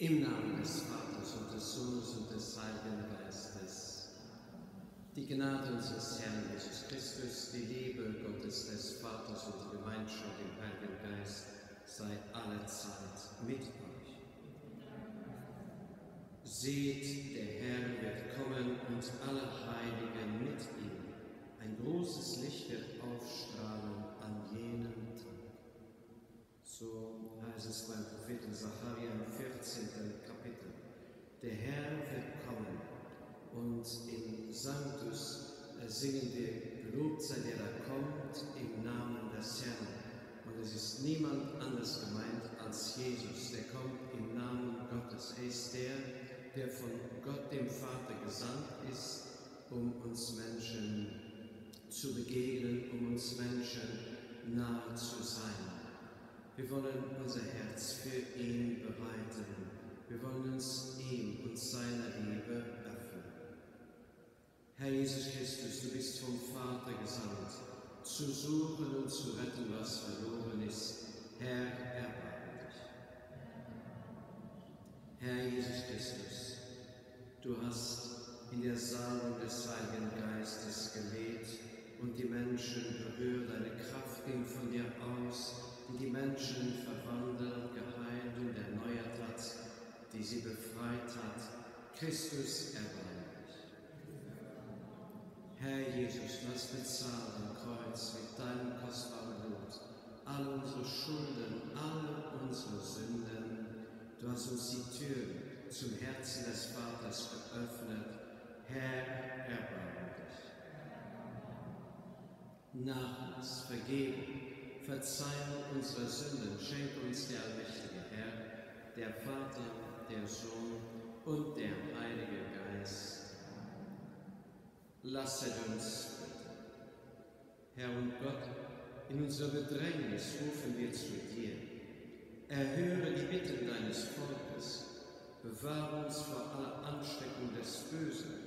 Im Namen des Vaters und des Sohnes und des Heiligen Geistes. Die Gnade unseres Herrn Jesus Christus, die Liebe Gottes des Vaters und die Gemeinschaft im Heiligen Geist sei alle Zeit mit euch. Seht, der Herr wird kommen und alle Heiligen mit ihm. Ein großes Licht wird aufstrahlen an jenem. So heißt es beim Propheten Zachariah im 14. Kapitel. Der Herr wird kommen und im Sanctus singen wir, gelobt sei der da kommt im Namen des Herrn. Und es ist niemand anders gemeint als Jesus, der kommt im Namen Gottes. Er ist der, der von Gott dem Vater gesandt ist, um uns Menschen zu begegnen, um uns Menschen nahe zu sein. Wir wollen unser Herz für ihn bereiten. Wir wollen uns ihm und seiner Liebe öffnen. Herr Jesus Christus, du bist vom Vater gesandt, zu suchen und zu retten, was verloren ist. Herr, erbarme dich. Herr Jesus Christus, du hast in der Salbung des Heiligen Geistes gelebt und die Menschen berührt. Deine Kraft ging von dir aus die die Menschen verwandelt, geheilt und erneuert hat, die sie befreit hat. Christus erbarme dich. Herr Jesus, du hast bezahlt am Kreuz mit deinem kostbaren Blut all unsere Schulden, alle unsere Sünden. Du hast uns die Tür zum Herzen des Vaters geöffnet. Herr, erbarme dich. Nachlass, Vergebung, Verzeihung unserer Sünden schenke uns der allmächtige Herr, der Vater, der Sohn und der Heilige Geist. Lasset uns bitten. Herr und Gott, in unserer Bedrängnis rufen wir zu dir. Erhöre die Bitten deines Volkes, bewahre uns vor aller Ansteckung des Bösen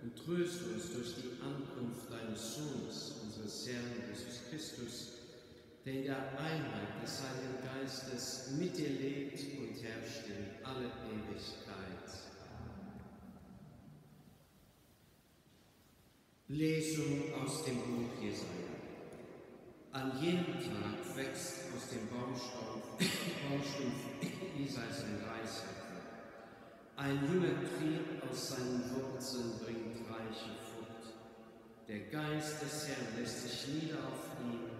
und tröste uns durch die Ankunft deines Sohnes, unseres Herrn Jesus Christus, der in der Einheit des Heiligen Geistes mit dir lebt und herrscht in alle Ewigkeit. Lesung aus dem Buch Jesaja. An jenem Tag wächst aus dem Baumstumpf, Baumstumpf Isais ein Reisapfel. Ein junger Trieb aus seinen Wurzeln bringt reiche Frucht. Der Geist des Herrn lässt sich nieder auf ihn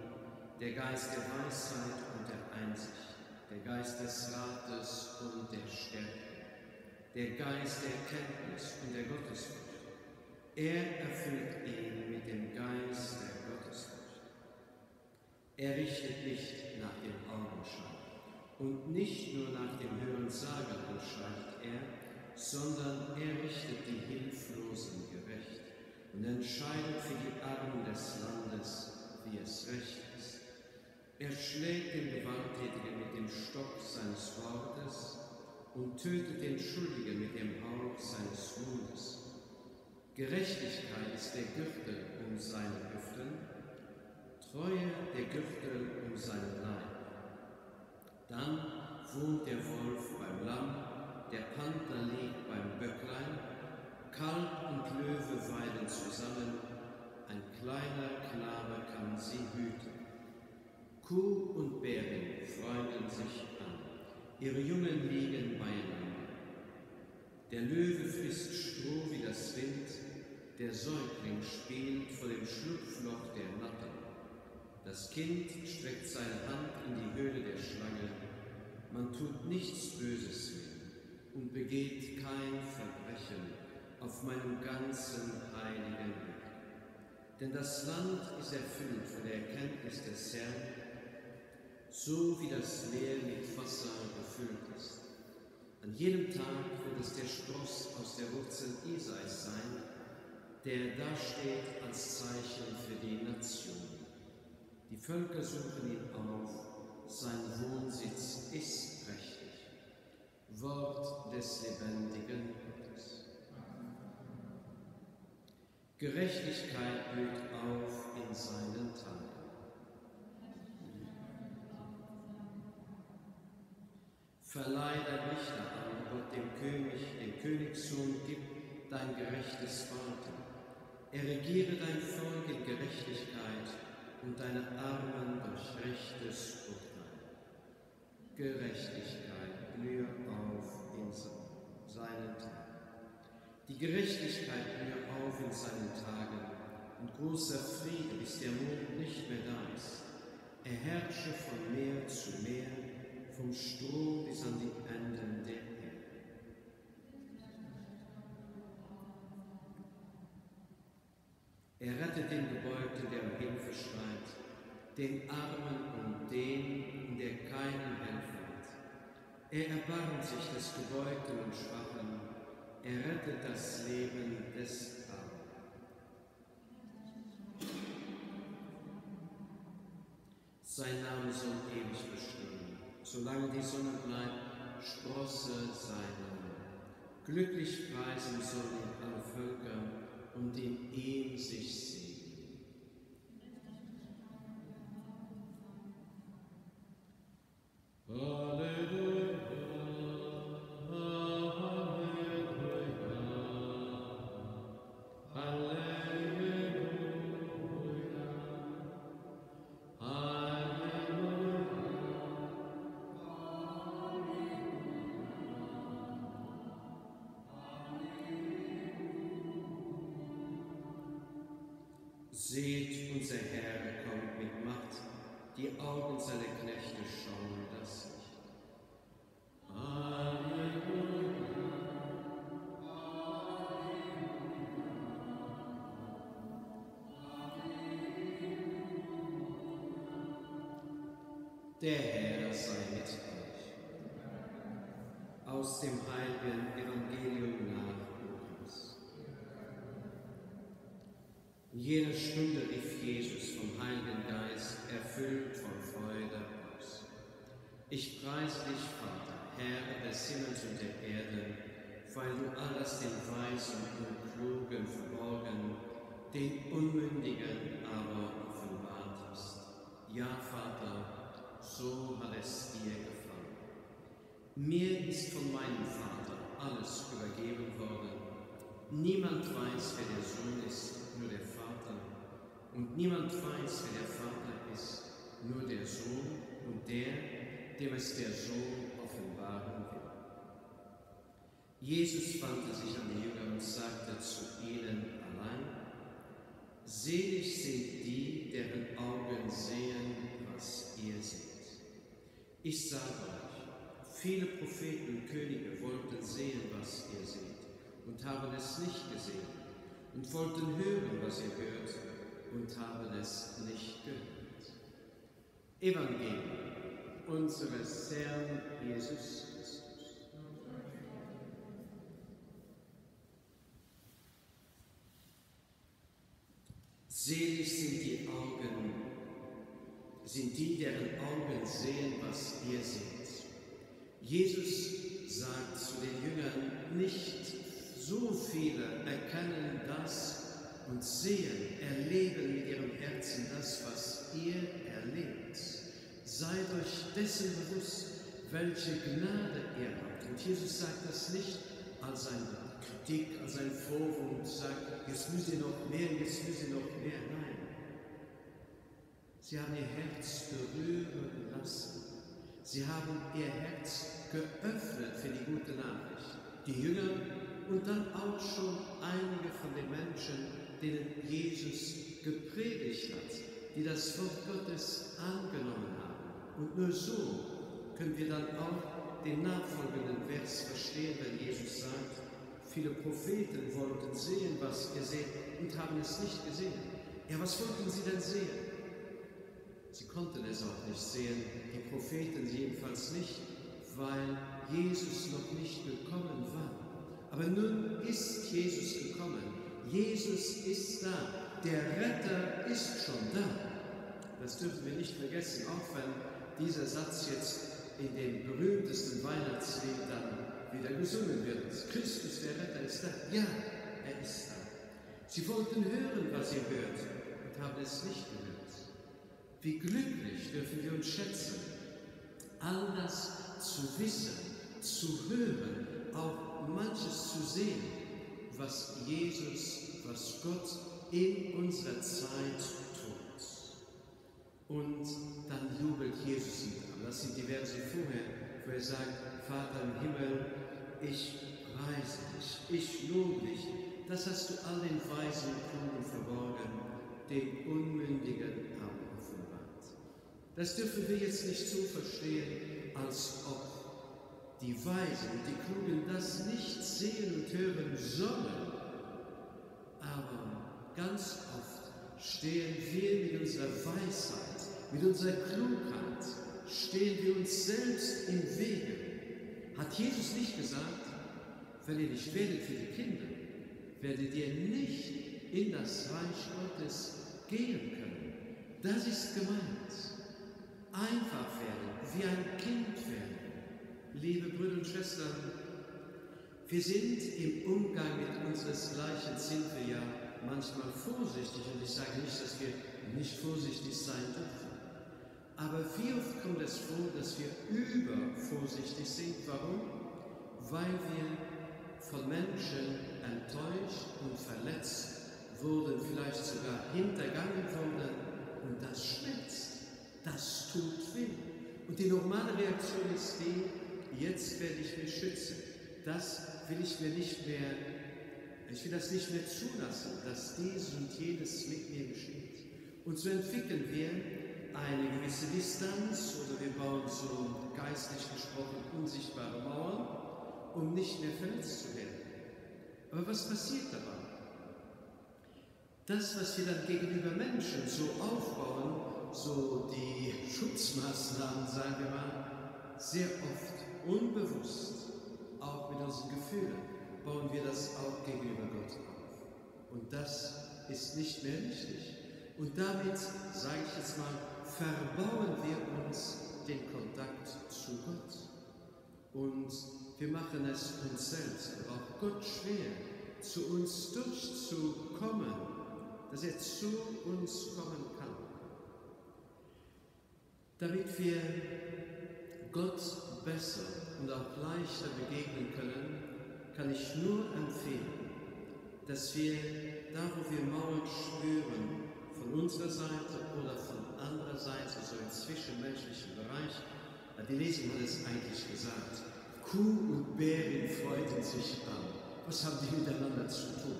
der Geist der Weisheit und der Einsicht, der Geist des Rates und der Stärke, der Geist der Kenntnis und der Gottesfurcht. Er erfüllt ihn mit dem Geist der Gottesfurcht. Er richtet nicht nach dem Augenschein und nicht nur nach dem Hörensagen entscheidet er, sondern er richtet die Stock seines Wortes und tötet den Schuldigen mit dem Hauch seines Mundes. Gerechtigkeit ist der Gürtel um seine Hüften, Treue der Gürtel um seinen Leib. Dann wohnt der Wolf beim Lamm, der Panther liegt beim Böcklein, Kalb und Löwe weiden zusammen, ein kleiner Knabe kann sie hüten. Kuh und Bären freunden sich an, ihre Jungen liegen beieinander. Der Löwe frisst Stroh wie das Wind, der Säugling spielt vor dem Schlupfloch der Natter. Das Kind streckt seine Hand in die Höhle der Schlange. Man tut nichts Böses mehr und begeht kein Verbrechen auf meinem ganzen heiligen Weg. Denn das Land ist erfüllt von der Erkenntnis des Herrn so wie das Meer mit Wasser gefüllt ist. An jedem Tag wird es der Spross aus der Wurzel Isais sein, der dasteht als Zeichen für die Nationen. Die Völker suchen ihn auf, sein Wohnsitz ist prächtig. Wort des lebendigen Gottes. Gerechtigkeit blüht auf in seinen Tagen. Verleih der Richter an Gott dem König, dem Königssohn, gib dein gerechtes Vater. Er regiere dein Volk in Gerechtigkeit und deine Armen durch rechtes Urteil. Gerechtigkeit blühe auf in seinen Tagen. Die Gerechtigkeit blühe auf in seinen Tagen und großer Friede, bis der Mond nicht mehr da ist. Er herrsche von Meer zu Meer, vom Strom bis an die Enden der Erde. Er rettet den Gebeugten, der um Hilfe schreit, den Armen und den, der keinen Helfer hat. Er erbarmt sich des Gebeugten und Schwachen, er rettet das Leben des Armen. Sein Name soll ewig bestehen. Solange die Sonne bleibt, sprosse sein Name. Glücklich preisen sollen alle Völker und in ihm sich sehen. Seht, unser Herr kommt mit Macht, die Augen seiner Knechte schauen das Licht. Halleluja. Der Herr sei mit euch. Aus dem heiligen Evangelium nach Lukas. Jener Stunde rief Jesus vom Heiligen Geist, erfüllt von Freude aus. Ich preise dich, Vater, Herr des Himmels und der Erde, weil du alles den Weisen und Klugen verborgen, den Unmündigen aber offenbart hast. Ja, Vater, so hat es dir gefallen. Mir ist von meinem Vater alles übergeben worden. Niemand weiß, wer der Sohn ist, nur der Vater. Und niemand weiß, wer der Vater ist, nur der Sohn und der, dem es der Sohn offenbaren will. Jesus wandte sich an die Jünger und sagte zu ihnen allein, Selig sind die, deren Augen sehen, was ihr seht. Ich sage euch, viele Propheten und Könige wollten sehen, was ihr seht, und haben es nicht gesehen, und wollten hören, was ihr hört, und haben es nicht gehört. Evangelium unseres Herrn Jesus Christus. Selig sind die Augen, sind die, deren Augen sehen, was ihr seht. Jesus sagt zu den Jüngern, nicht so viele erkennen das und sehen, erleben mit ihrem Herzen das, was ihr erlebt. Seid euch dessen bewusst, welche Gnade ihr habt. Und Jesus sagt das nicht als eine Kritik, als ein Vorwurf, sagt, jetzt müsst ihr noch mehr, jetzt müsst ihr noch mehr. Nein. Sie haben ihr Herz berühren lassen. Sie haben ihr Herz geöffnet für die gute Nachricht. Die Jünger und dann auch schon einige von den Menschen, denen Jesus gepredigt hat, die das Wort Gottes angenommen haben. Und nur so können wir dann auch den nachfolgenden Vers verstehen, wenn Jesus sagt, viele Propheten wollten sehen, was ihr seht, und haben es nicht gesehen. Ja, was wollten sie denn sehen? Sie konnten es auch nicht sehen, die Propheten jedenfalls nicht, weil Jesus noch nicht gekommen war. Aber nun ist Jesus gekommen. Jesus ist da. Der Retter ist schon da. Das dürfen wir nicht vergessen, auch wenn dieser Satz jetzt in dem berühmtesten Weihnachtslied dann wieder gesungen wird. Christus, der Retter, ist da. Ja, er ist da. Sie wollten hören, was ihr hört, und haben es nicht gehört. Wie glücklich dürfen wir uns schätzen, all das zu wissen, zu hören, auch manches zu sehen, was Jesus, was Gott in unserer Zeit tut. Und dann jubelt Jesus wieder. Das sind die Verse vorher, wo er sagt, Vater im Himmel, ich preise dich, ich lobe dich. Das hast du all den Weisen und Klugen verborgen, den Unmündigen aber offenbart. Das dürfen wir jetzt nicht so verstehen, als ob die Weisen und die Klugen das nicht sehen und hören sollen. Aber ganz oft stehen wir mit unserer Weisheit, mit unserer Klugheit, stehen wir uns selbst im Wege. Hat Jesus nicht gesagt, wenn ihr nicht werdet für die Kinder, werdet ihr nicht in das Reich Gottes gehen können. Das ist gemeint. Einfach werden, wie ein Kind werden. Liebe Brüder und Schwestern, wir sind im Umgang mit unseres Gleichen sind wir ja manchmal vorsichtig und ich sage nicht, dass wir nicht vorsichtig sein dürfen. Aber wie oft kommt es vor, dass wir übervorsichtig sind? Warum? Weil wir von Menschen enttäuscht und verletzt wurden, vielleicht sogar hintergangen wurden und das schmerzt, das tut weh. Und die normale Reaktion ist die, jetzt werde ich mich schützen. Das will ich mir nicht mehr, ich will das nicht mehr zulassen, dass dies und jenes mit mir geschieht. Und so entwickeln wir eine gewisse Distanz oder wir bauen so geistlich gesprochen unsichtbare Mauern, um nicht mehr verletzt zu werden. Aber was passiert dabei? Das, was wir dann gegenüber Menschen so aufbauen, so die Schutzmaßnahmen, sagen wir mal, sehr oft unbewusst, auch mit unseren Gefühlen, bauen wir das auch gegenüber Gott auf. Und das ist nicht mehr richtig. Und damit, sage ich jetzt mal, verbauen wir uns den Kontakt zu Gott. Und wir machen es uns selbst, aber auch Gott schwer, zu uns durchzukommen, dass er zu uns kommen kann. Damit wir Gott besser und auch leichter begegnen können, kann ich nur empfehlen, dass wir da, wo wir Mauern spüren, von unserer Seite oder von anderer Seite, so im zwischenmenschlichen Bereich, die Lesung hat es eigentlich gesagt, Kuh und Bärin freuten sich an. Was haben die miteinander zu tun?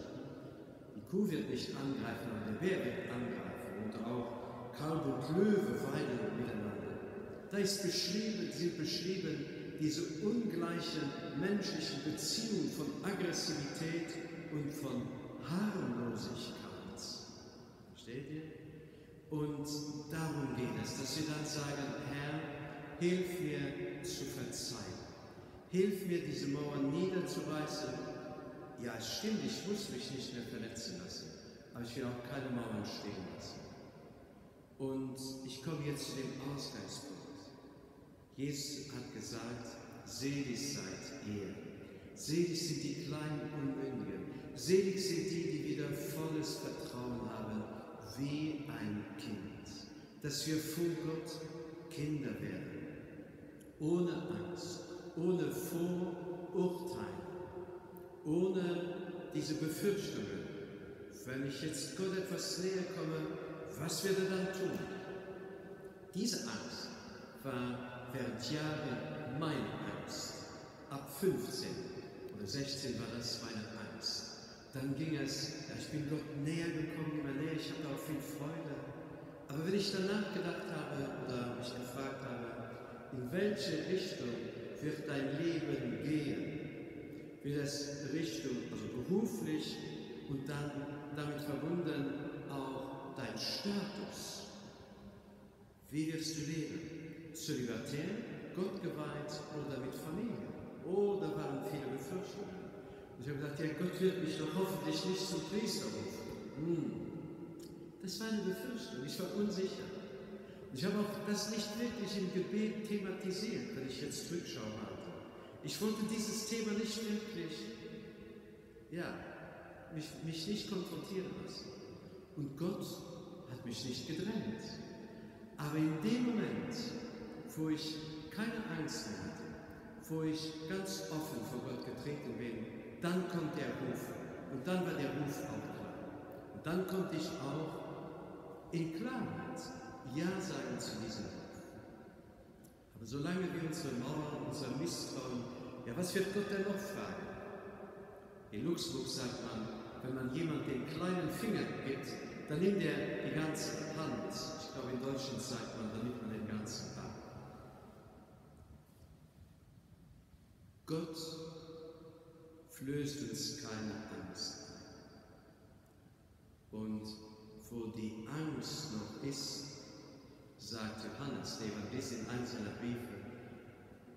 Die Kuh wird nicht angreifen, aber der Bär wird angreifen. Und auch Kalb und Löwe weiden miteinander. Da ist beschrieben, sind beschrieben diese ungleichen menschlichen Beziehungen von Aggressivität und von Harmlosigkeit. Versteht ihr? Und darum geht es, dass wir dann sagen, Herr, hilf mir zu verzeihen. Hilf mir, diese Mauern niederzureißen. Ja, es stimmt, ich muss mich nicht mehr verletzen lassen, aber ich will auch keine Mauern stehen lassen. Und ich komme jetzt zu dem Ausgangspunkt. Jesus hat gesagt, selig seid ihr. Selig sind die kleinen Unmündigen. Selig sind die, die wieder volles Vertrauen haben, wie ein Kind. Dass wir vor Gott Kinder werden. Ohne Angst, ohne Vorurteil, ohne diese Befürchtungen. Wenn ich jetzt Gott etwas näher komme, was wird er dann tun? Diese Angst war während Jahren meine Angst. Ab 15 oder 16 war das meine Angst. Dann ging es, ja, ich bin Gott näher gekommen, immer näher, ich hatte auch viel Freude. Aber wenn ich danach gedacht habe oder mich gefragt habe, in welche Richtung wird dein Leben gehen? Wird es Richtung, also beruflich und dann damit verbunden auch dein Status? Wie wirst du leben? Zölibatär, Gott geweiht oder mit Familie? Oh, da waren viele Befürchtungen. Und ich habe gesagt, ja, Gott wird mich doch hoffentlich nicht zum Priester rufen. Hm. Das war eine Befürchtung. Ich war unsicher. Ich habe auch das nicht wirklich im Gebet thematisiert, wenn ich jetzt Rückschau hatte. Ich wollte dieses Thema nicht wirklich, ja, mich, mich nicht konfrontieren lassen. Und Gott hat mich nicht gedrängt. Aber in dem Moment, wo ich keine Angst mehr hatte, wo ich ganz offen vor Gott getreten bin, dann kommt der Ruf. Und dann war der Ruf auch klar. Und dann konnte ich auch in Klarheit Ja sagen zu diesem Ruf. Aber solange wir unsere Mauern, unser Misstrauen, ja, was wird Gott denn noch fragen? In Luxemburg sagt man, wenn man jemand den kleinen Finger gibt, dann nimmt er die ganze Hand. Ich glaube, in Deutschland sagt man, dann nimmt man den ganzen Arm. Gott flößt uns keine Angst ein. Und wo die Angst noch ist, sagt Johannes, der Evangelist in einem seiner Briefe,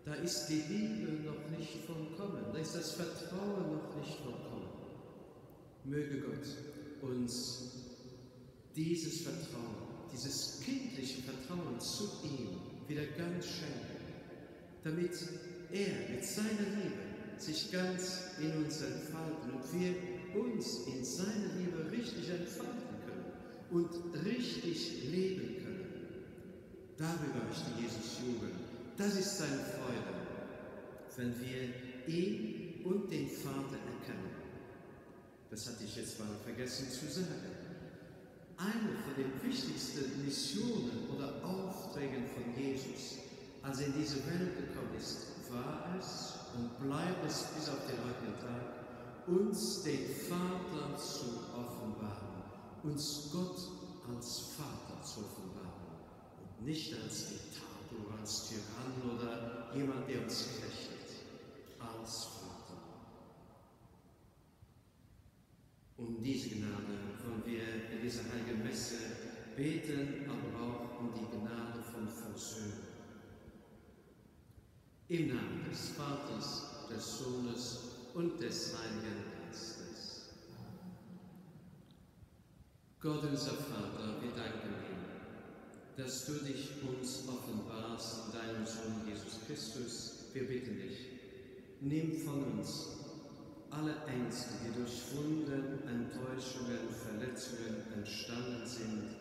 da ist die Liebe noch nicht vollkommen, da ist das Vertrauen noch nicht vollkommen. Möge Gott uns dieses Vertrauen, dieses kindliche Vertrauen zu ihm wieder ganz schenken, damit er mit seiner Liebe sich ganz in uns entfalten und wir uns in seiner Liebe richtig entfalten können und richtig leben können. Darüber möchte Jesus jubeln. Das ist seine Freude, wenn wir ihn und den Vater erkennen. Das hatte ich jetzt mal vergessen zu sagen. Eine von den wichtigsten Missionen oder Aufträgen von Jesus, als er in diese Welt gekommen ist, war es und bleibt es bis auf den heutigen Tag, uns den Vater zu offenbaren, uns Gott als Vater zu offenbaren und nicht als Diktator, als Tyrann oder jemand, der uns knechtet, als Vater. Um diese Gnade wollen wir in dieser heiligen Messe beten, aber auch um die Gnade von Versöhnung. Im Namen des Vaters, des Sohnes und des Heiligen Geistes. Gott, unser Vater, wir danken dir, dass du dich uns offenbarst in deinem Sohn Jesus Christus. Wir bitten dich, nimm von uns alle Ängste, die durch Wunden, Enttäuschungen, Verletzungen entstanden sind.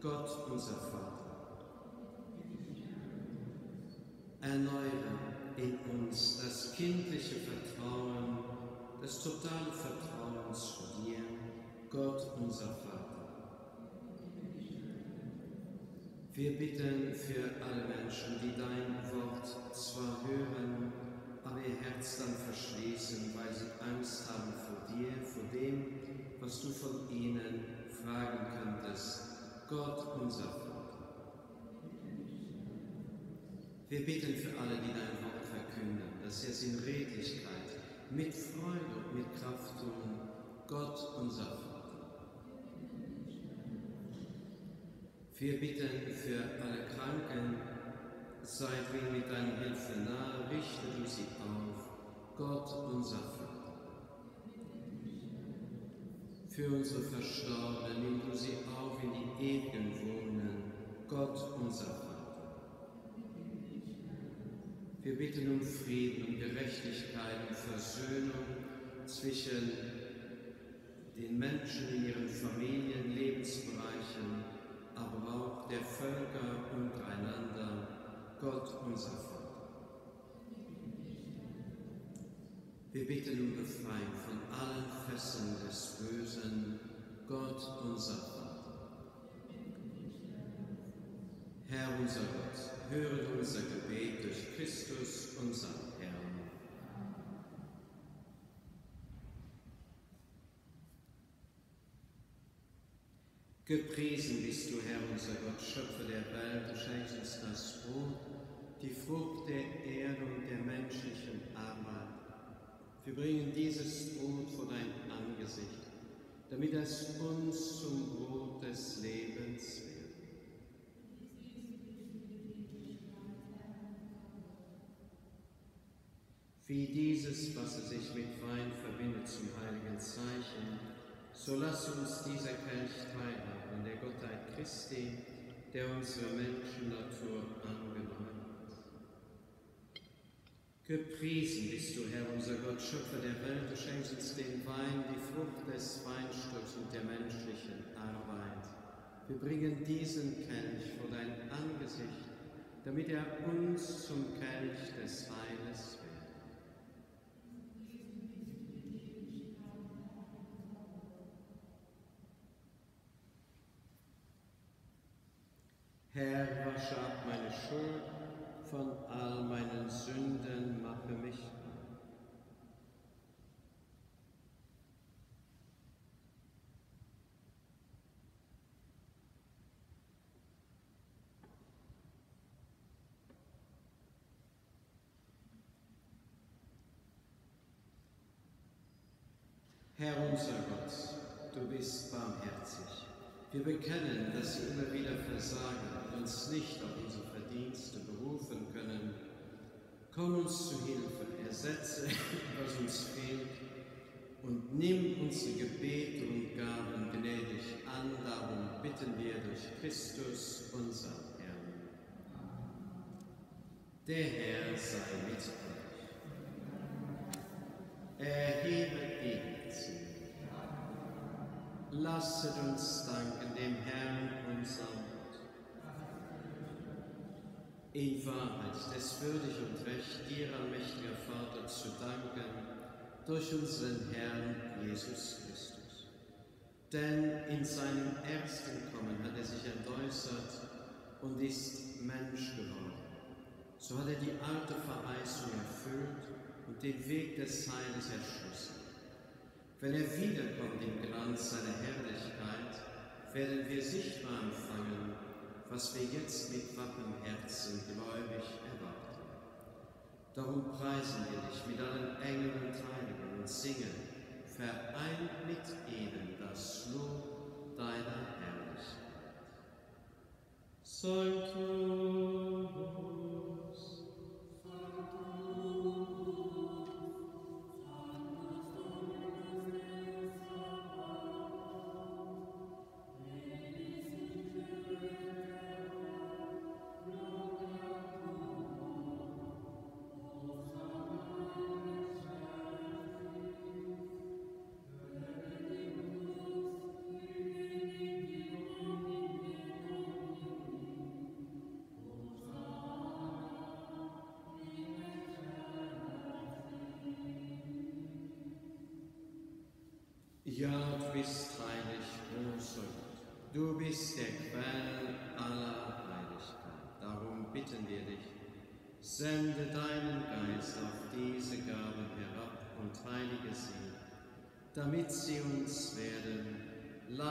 Gott, unser Vater. Erneuere in uns das kindliche Vertrauen, das totale Vertrauen zu dir, Gott unser Vater. Wir bitten für alle Menschen, die dein Wort zwar hören, aber ihr Herz dann verschließen, weil sie Angst haben vor dir, vor dem, was du von ihnen fragen könntest. Gott unser Vater. Wir bitten für alle, die dein Wort verkünden, dass sie es in Redlichkeit, mit Freude und mit Kraft tun. Gott, unser Vater. Wir bitten für alle Kranken, seid wir mit deiner Hilfe nahe, richte du sie auf. Gott, unser Vater. Für unsere Verstorbenen nimm du sie auf in die ewigen Wohnen. Gott, unser Vater. Wir bitten um Frieden und Gerechtigkeit und Versöhnung zwischen den Menschen in ihren Familien, Lebensbereichen, aber auch der Völker untereinander. Gott, unser Vater. Wir bitten um Befreiung von allen Fesseln des Bösen. Gott, unser Vater. Herr, unser Gott, höre unser Gebet durch Christus, unser Herrn. Gepriesen bist du, Herr, unser Gott, Schöpfer der Welt, du schenkst uns das Brot, die Frucht der Erde und der menschlichen Arbeit. Wir bringen dieses Brot vor dein Angesicht, damit es uns zum Brot des Lebens wird. Wie dieses Wasser sich mit Wein verbindet zum heiligen Zeichen, so lass uns dieser Kelch teilhaben an der Gottheit Christi, der unsere Menschennatur angenommen hat. Gepriesen bist du, Herr, unser Gott, Schöpfer der Welt, du schenkst uns den Wein, die Frucht des Weinstocks und der menschlichen Arbeit. Wir bringen diesen Kelch vor dein Angesicht, damit er uns zum Kelch des Heiles wird. Herr, wasche ab meine Schuld, von all meinen Sünden mache mich rein. Herr unser Gott, du bist barmherzig. Wir bekennen, dass wir immer wieder versagen und uns nicht auf unsere Verdienste berufen können. Komm uns zu Hilfe, ersetze, was uns fehlt und nimm unsere Gebete und Gaben gnädig an. Darum bitten wir durch Christus, unser Herrn. Der Herr sei mit euch. Erhebe ihn. Lasset uns danken dem Herrn, unserem Gott. In Wahrheit, es würdig und recht, dir, allmächtiger Vater, zu danken, durch unseren Herrn Jesus Christus. Denn in seinem ersten Kommen hat er sich entäußert und ist Mensch geworden. So hat er die alte Verheißung erfüllt und den Weg des Heiles erschlossen. Wenn er wiederkommt im Glanz seiner Herrlichkeit, werden wir sichtbar empfangen, was wir jetzt mit wachem Herzen gläubig erwarten. Darum preisen wir dich mit allen Engeln und Heiligen und singen, vereint mit ihnen das Lob deiner Herrlichkeit. Sanctus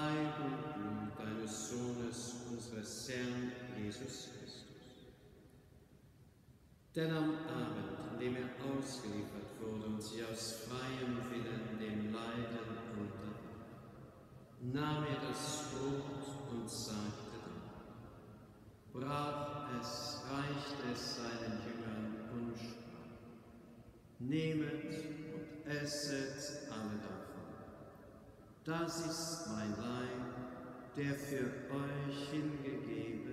Leib und Blut deines Sohnes, unseres Herrn Jesus Christus. Denn am Abend, an dem er ausgeliefert wurde und sie aus freiem Willen dem Leiden nahm er das Brot und sagte dann, brach es, reichte es seinen Jüngern und sprach, nehmet und esset alle davon. Das ist mein Leib, der für euch hingegeben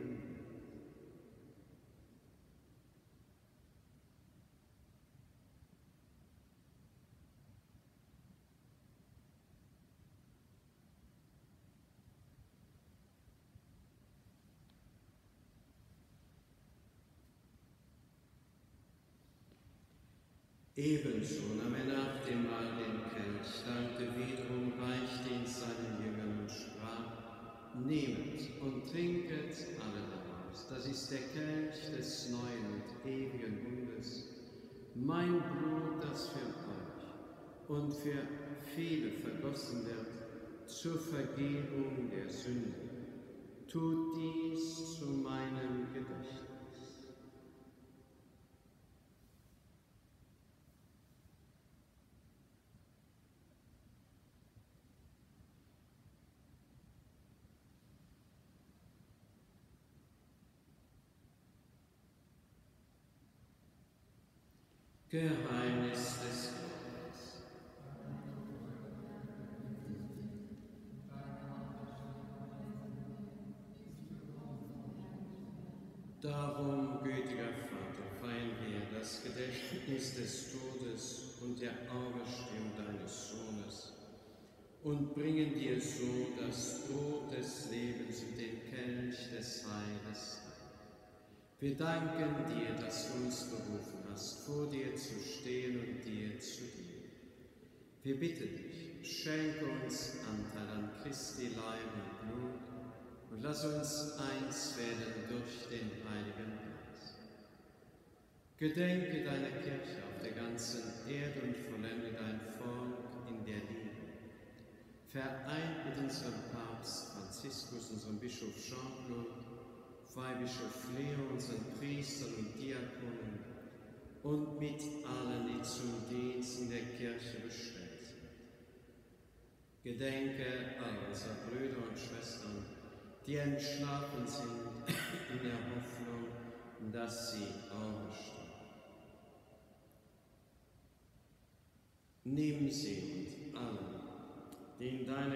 Ebenso nahm er nach dem Mahl den Kelch, dankte wiederum, reichte ihn seinen Jüngern und sprach, Nehmet und trinket alle daraus. Das ist der Kelch des neuen und ewigen Bundes, mein Blut, das für euch und für viele vergossen wird, zur Vergebung der Sünde. Tut dies zu meinem Gedächtnis. Geheimnis des Glaubens. Darum, gütiger Vater, feiern wir das Gedächtnis des Todes und der Auferstehung deines Sohnes und bringen dir so das Brot des Lebens und den Kelch des Heiles. Wir danken dir, dass du uns berufen hast, vor dir zu stehen und dir zu dienen. Wir bitten dich, schenke uns Anteil an Christi Leib und Blut und lass uns eins werden durch den Heiligen Geist. Gedenke deiner Kirche auf der ganzen Erde und vollende dein Volk in der Liebe. Vereint mit unserem Papst Franziskus, unserem Bischof Jean-Claude, Weihbischof Leo, unseren Priestern und Diakonen und mit allen, die zum Dienst in der Kirche bestellt sind. Gedenke all unserer Brüder und Schwestern, die entschlafen sind in der Hoffnung, dass sie auferstehen. Nimm sie und alle, die in deiner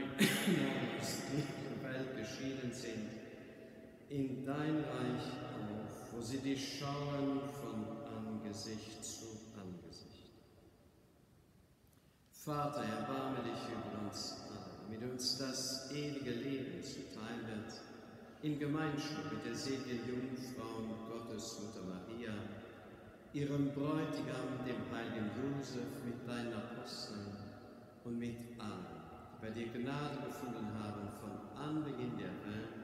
Welt geschieden sind, in dein Reich auf, wo sie dich schauen von Angesicht zu Angesicht. Vater, erbarme dich über uns alle, damit uns das ewige Leben zuteil wird, in Gemeinschaft mit der seligen Jungfrau und Gottes Mutter Maria, ihrem Bräutigam, dem heiligen Josef, mit deinen Aposteln und mit allen, die bei dir Gnade gefunden haben von Anbeginn der Welt,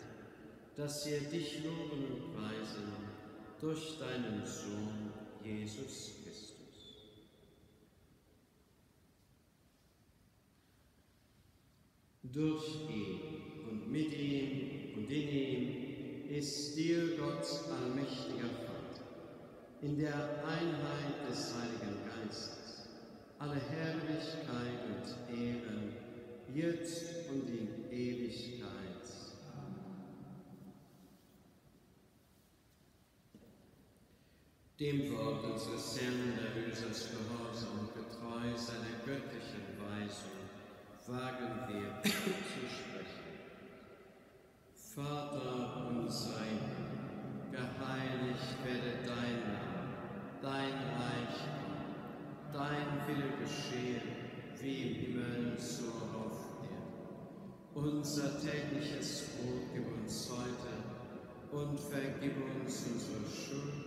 dass wir dich loben und preisen durch deinen Sohn Jesus Christus. Durch ihn und mit ihm und in ihm ist dir Gott allmächtiger Vater, in der Einheit des Heiligen Geistes, alle Herrlichkeit und Ehren, jetzt und in Ewigkeit. Dem Wort unseres Herrn, Erlösers, gehorsam und getreu seiner göttlichen Weisung, wagen wir zu sprechen. Vater unser geheiligt werde dein Name, dein Reich dein Wille geschehe, wie im Himmel, so auf Erden. Unser tägliches Brot gib uns heute und vergib uns unsere Schuld,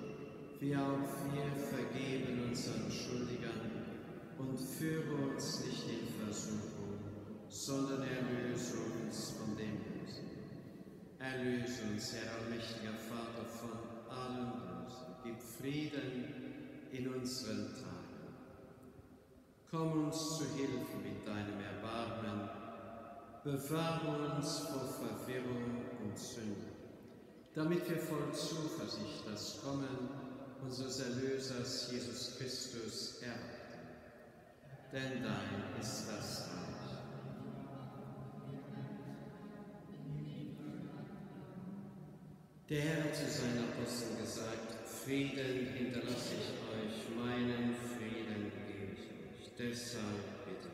wie auch wir vergeben unseren Schuldigern und führe uns nicht in Versuchung, sondern erlöse uns von dem Bösen. Erlöse uns, Herr allmächtiger Vater, von allem Bösen. Gib Frieden in unseren Tagen. Komm uns zu Hilfe mit deinem Erbarmen. Bewahre uns vor Verwirrung und Sünde, damit wir voll Zuversicht das Kommen unseres Erlösers Jesus Christus erwarten. Denn dein ist das Reich. Der Herr hat zu seinen Aposteln gesagt, Frieden hinterlasse ich euch, meinen Frieden gebe ich euch. Deshalb bitte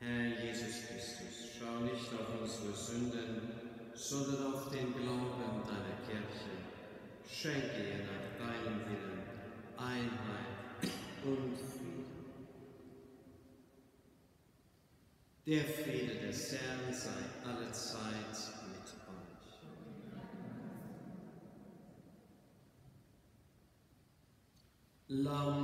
Herr Jesus Christus, schau nicht auf unsere Sünden, sondern auf den Glauben deiner Kirche. Schenke ihr nach deinem Willen Einheit und Frieden. Der Friede des Herrn sei alle Zeit mit euch. Lamm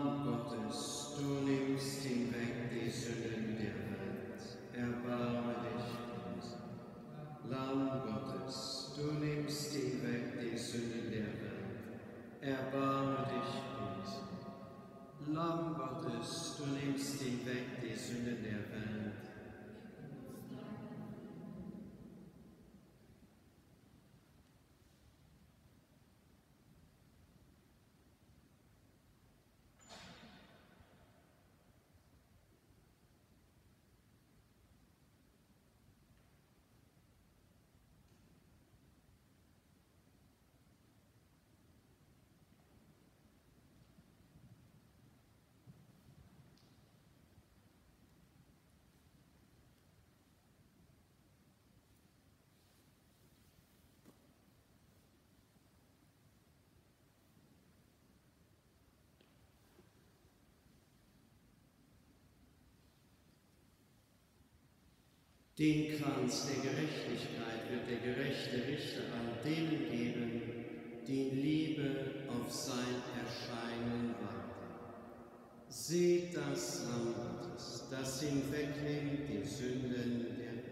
Den Kranz der Gerechtigkeit wird der gerechte Richter all denen geben, die Liebe auf sein Erscheinen warten. Seht das Lamm Gottes, das hinwegnimmt die Sünden der Welt.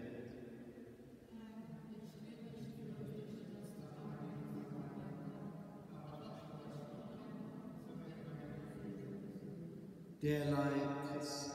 Der Leib Christi.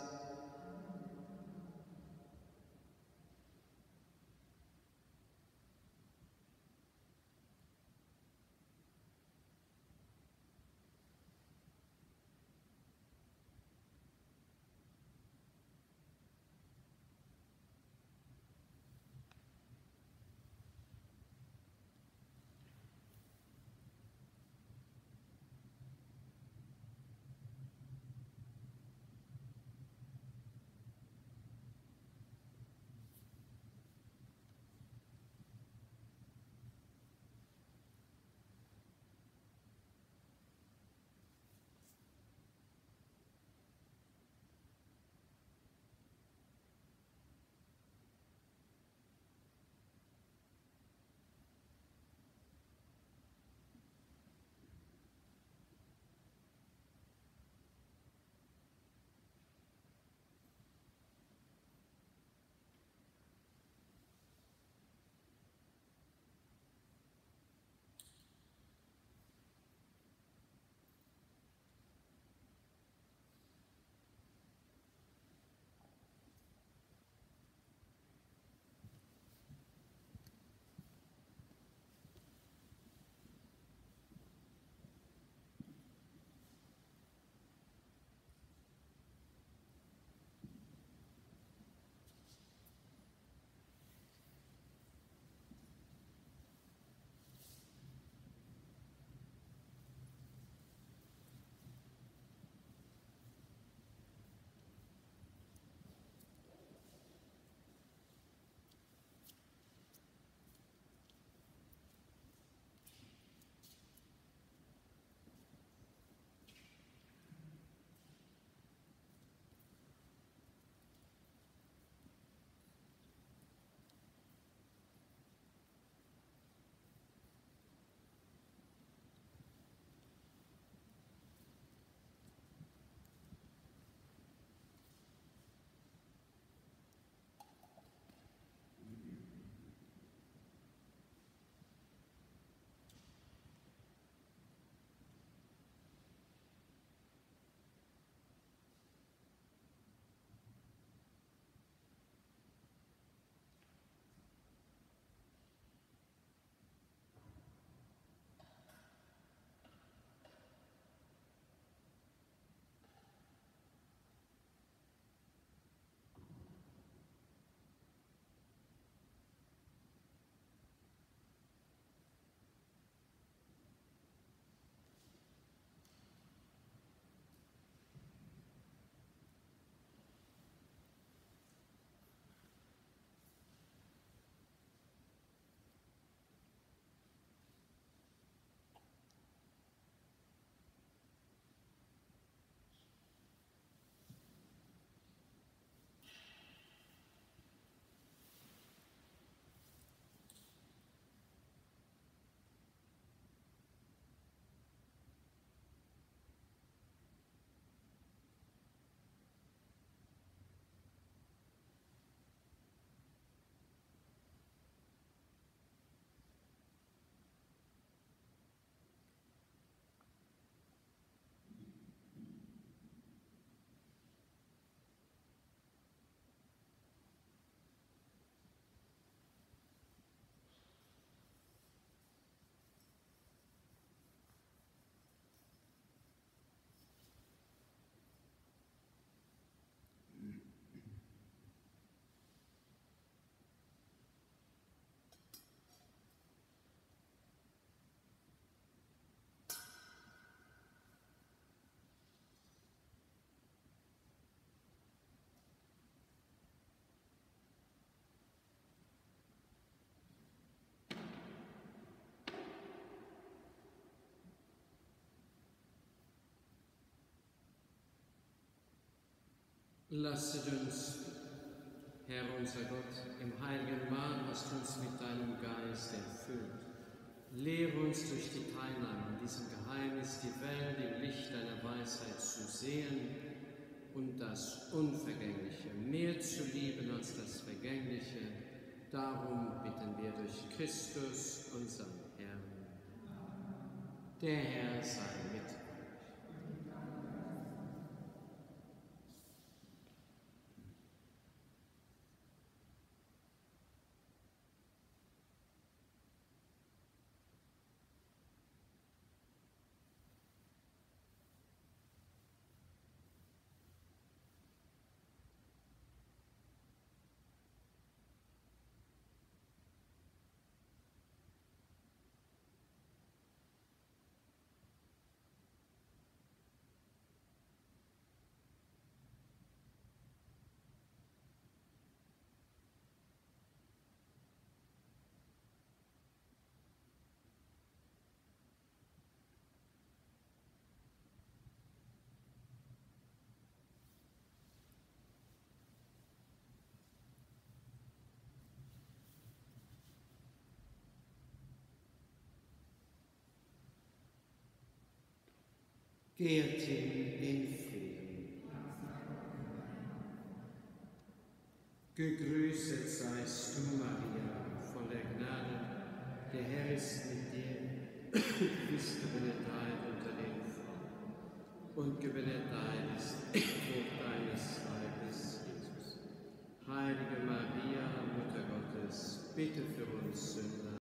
Lasset uns, Herr unser Gott, im heiligen Wahn hast du uns mit deinem Geist erfüllt. Lehre uns durch die Teilnahme an diesem Geheimnis die Welt im Licht deiner Weisheit zu sehen und das Unvergängliche mehr zu lieben als das Vergängliche. Darum bitten wir durch Christus, unseren Herrn. Der Herr sei mit Kehrt hin in Frieden. Gegrüßet seist du, Maria, voller Gnade, der Herr ist mit dir. Du bist gebenedeit unter den Frauen und gebenedeit ist Frucht deines Leibes, Jesus. Heilige Maria, Mutter Gottes, bitte für uns Sünder,